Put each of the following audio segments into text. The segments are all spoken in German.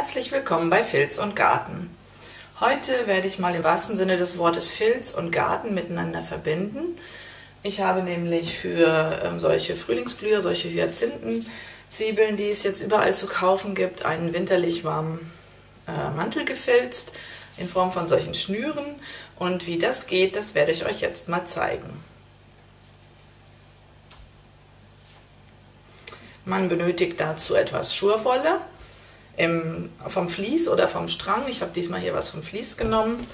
Herzlich willkommen bei Filz und Garten. Heute werde ich mal im wahrsten Sinne des Wortes Filz und Garten miteinander verbinden. Ich habe nämlich für ähm, solche Frühlingsblüher, solche Hyazinthenzwiebeln, die es jetzt überall zu kaufen gibt, einen winterlich warmen äh, Mantel gefilzt in Form von solchen Schnüren. Und wie das geht, das werde ich euch jetzt mal zeigen. Man benötigt dazu etwas Schurwolle im, vom Vlies oder vom Strang. Ich habe diesmal hier was vom Vlies genommen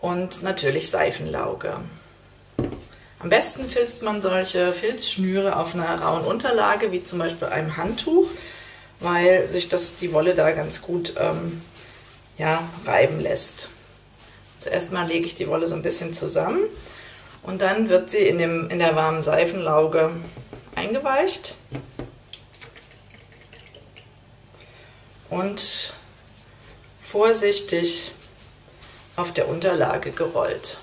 und natürlich Seifenlauge. Am besten filzt man solche Filzschnüre auf einer rauen Unterlage, wie zum Beispiel einem Handtuch, weil sich das, die Wolle da ganz gut ähm, ja, reiben lässt. Zuerst mal lege ich die Wolle so ein bisschen zusammen und dann wird sie in, dem, in der warmen Seifenlauge eingeweicht. Und vorsichtig auf der Unterlage gerollt.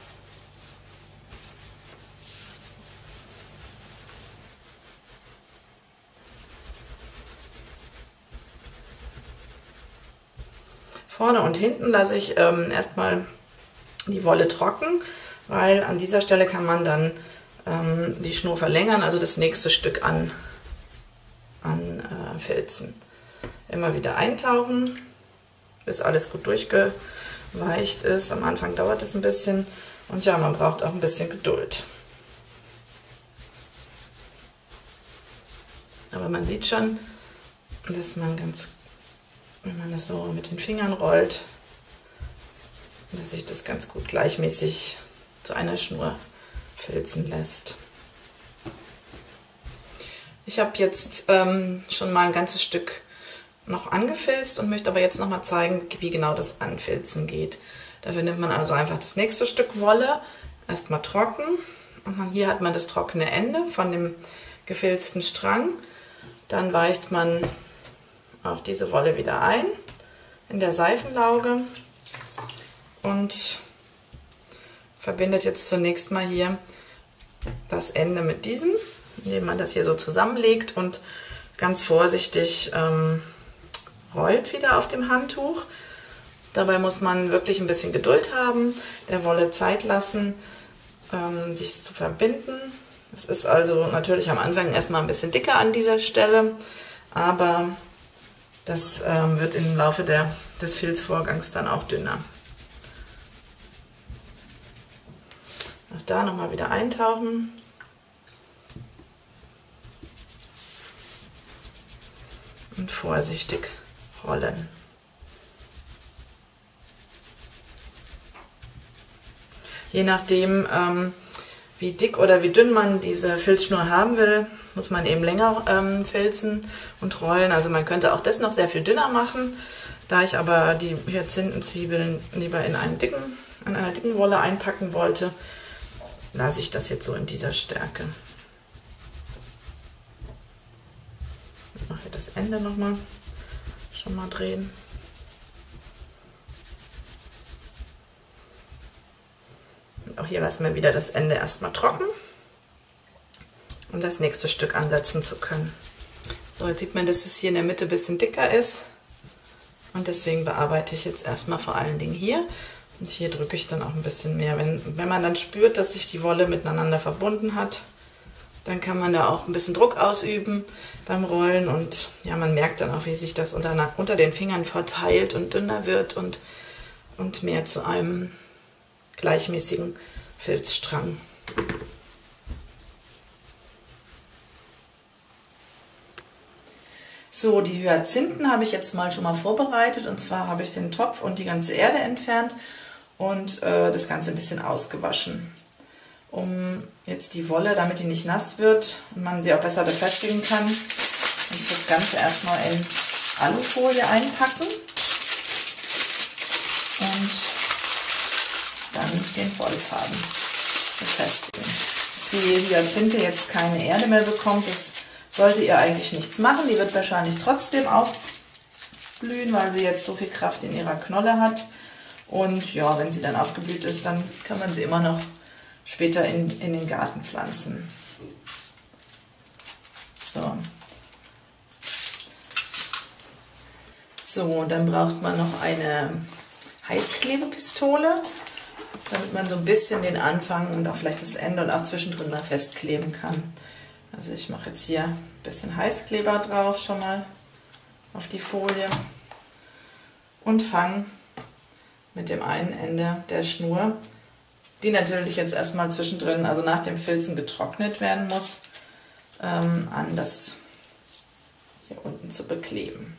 Vorne und hinten lasse ich ähm, erstmal die Wolle trocken, weil an dieser Stelle kann man dann ähm, die Schnur verlängern, also das nächste Stück an, an äh, Filzen. Immer wieder eintauchen, bis alles gut durchgeweicht ist. Am Anfang dauert es ein bisschen und ja, man braucht auch ein bisschen Geduld. Aber man sieht schon, dass man ganz, wenn man das so mit den Fingern rollt, dass sich das ganz gut gleichmäßig zu einer Schnur filzen lässt. Ich habe jetzt ähm, schon mal ein ganzes Stück noch angefilzt und möchte aber jetzt nochmal zeigen, wie genau das Anfilzen geht. Dafür nimmt man also einfach das nächste Stück Wolle, erstmal trocken und dann hier hat man das trockene Ende von dem gefilzten Strang. Dann weicht man auch diese Wolle wieder ein in der Seifenlauge und verbindet jetzt zunächst mal hier das Ende mit diesem, indem man das hier so zusammenlegt und ganz vorsichtig ähm, rollt wieder auf dem Handtuch. Dabei muss man wirklich ein bisschen Geduld haben, der Wolle Zeit lassen, ähm, sich zu verbinden. Es ist also natürlich am Anfang erstmal ein bisschen dicker an dieser Stelle, aber das ähm, wird im Laufe der, des Filzvorgangs dann auch dünner. Auch da nochmal wieder eintauchen. Und vorsichtig rollen. Je nachdem, ähm, wie dick oder wie dünn man diese Filzschnur haben will, muss man eben länger ähm, filzen und rollen. Also man könnte auch das noch sehr viel dünner machen. Da ich aber die Hyazinthen-Zwiebeln lieber in, einen dicken, in einer dicken Wolle einpacken wollte, lasse ich das jetzt so in dieser Stärke. Ich mache das Ende nochmal schon mal drehen. Und auch hier lassen wir wieder das Ende erstmal trocken, um das nächste Stück ansetzen zu können. So, jetzt sieht man, dass es hier in der Mitte ein bisschen dicker ist. Und deswegen bearbeite ich jetzt erstmal vor allen Dingen hier. Und hier drücke ich dann auch ein bisschen mehr. Wenn, wenn man dann spürt, dass sich die Wolle miteinander verbunden hat, dann kann man da auch ein bisschen Druck ausüben beim Rollen und ja, man merkt dann auch, wie sich das unter, unter den Fingern verteilt und dünner wird und, und mehr zu einem gleichmäßigen Filzstrang. So, die Hyazinthen habe ich jetzt mal schon mal vorbereitet und zwar habe ich den Topf und die ganze Erde entfernt und äh, das Ganze ein bisschen ausgewaschen um jetzt die Wolle, damit die nicht nass wird und man sie auch besser befestigen kann, und ich das Ganze erstmal in Alufolie einpacken und dann den Wollfaden befestigen. Dass die Hyazinthe jetzt keine Erde mehr bekommt, das sollte ihr eigentlich nichts machen. Die wird wahrscheinlich trotzdem aufblühen, weil sie jetzt so viel Kraft in ihrer Knolle hat. Und ja, wenn sie dann aufgeblüht ist, dann kann man sie immer noch später in, in den Garten pflanzen. So. So, dann braucht man noch eine Heißklebepistole, damit man so ein bisschen den Anfang und auch vielleicht das Ende und auch zwischendrin mal festkleben kann. Also ich mache jetzt hier ein bisschen Heißkleber drauf schon mal auf die Folie und fange mit dem einen Ende der Schnur, die natürlich jetzt erstmal zwischendrin, also nach dem Filzen getrocknet werden muss, ähm, an das hier unten zu bekleben.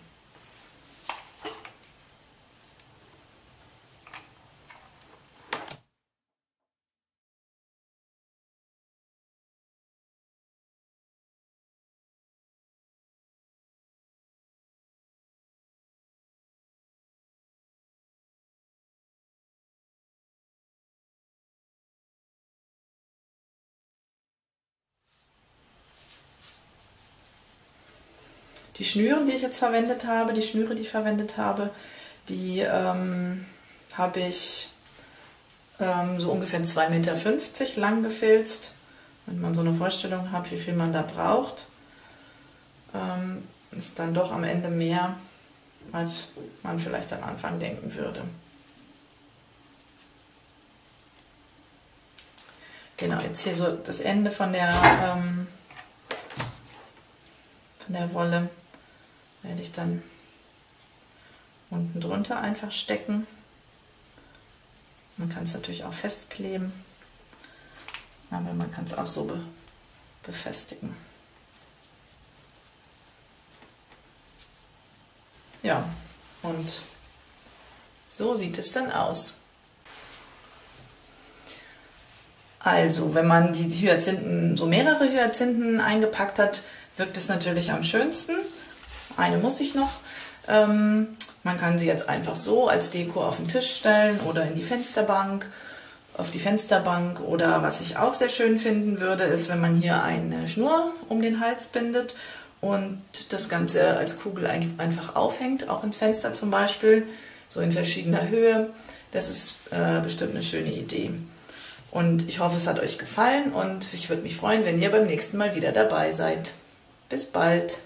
Die Schnüre, die ich jetzt verwendet habe, die Schnüre, die ich verwendet habe, die ähm, habe ich ähm, so ungefähr 2,50 Meter lang gefilzt, damit man so eine Vorstellung hat, wie viel man da braucht. Ähm, ist dann doch am Ende mehr, als man vielleicht am Anfang denken würde. Genau, jetzt hier so das Ende von der, ähm, von der Wolle werde ich dann unten drunter einfach stecken. Man kann es natürlich auch festkleben, aber man kann es auch so be befestigen. Ja, und so sieht es dann aus. Also, wenn man die Hyazinthen, so mehrere Hyazinthen eingepackt hat, wirkt es natürlich am schönsten. Eine muss ich noch. Ähm, man kann sie jetzt einfach so als Deko auf den Tisch stellen oder in die Fensterbank, auf die Fensterbank. Oder was ich auch sehr schön finden würde, ist, wenn man hier eine Schnur um den Hals bindet und das Ganze als Kugel einfach aufhängt, auch ins Fenster zum Beispiel, so in verschiedener Höhe. Das ist äh, bestimmt eine schöne Idee. Und ich hoffe, es hat euch gefallen und ich würde mich freuen, wenn ihr beim nächsten Mal wieder dabei seid. Bis bald!